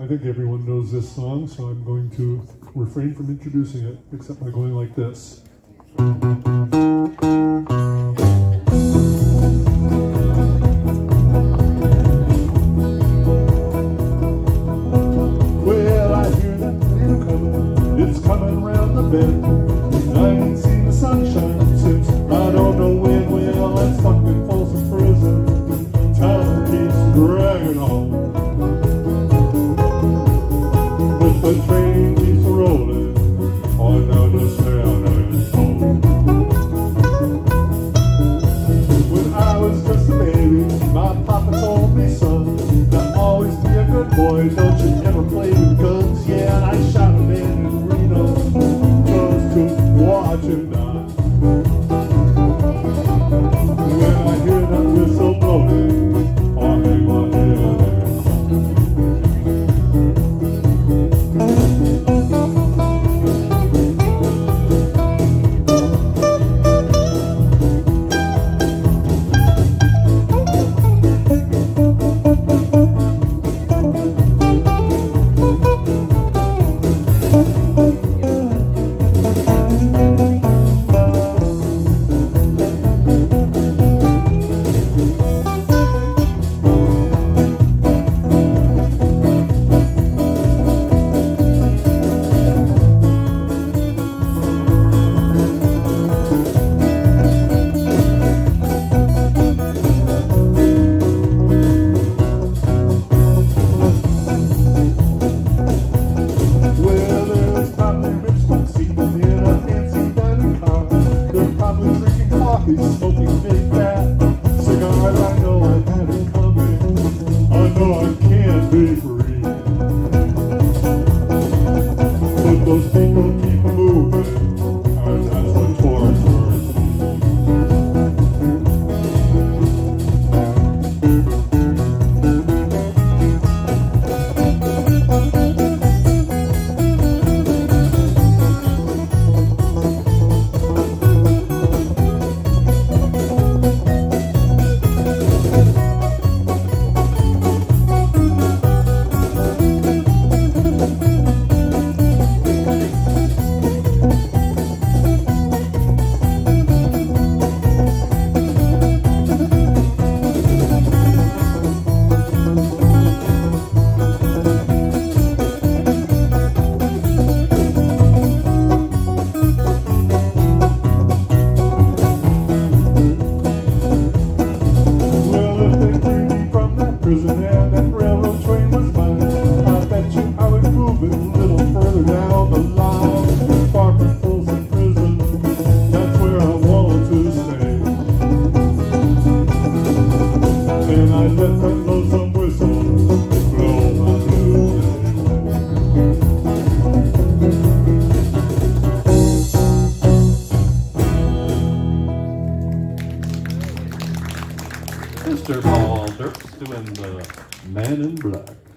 I think everyone knows this song, so I'm going to refrain from introducing it, except by going like this. Well, I hear that coming, it's coming round the bend. I ain't seen the sunshine The train on down Antonio. When I was just a baby, my papa told me, son, to always be a good boy. Don't you ever play with guns. Yeah, and I shot a man in Reno just to watch. Coffee, smoking big that railroad train was mine, I bet you I would move it a little further down the line. Prison, that's where I want to stay. And I Mr. Paul Dirks doing the Man in Black.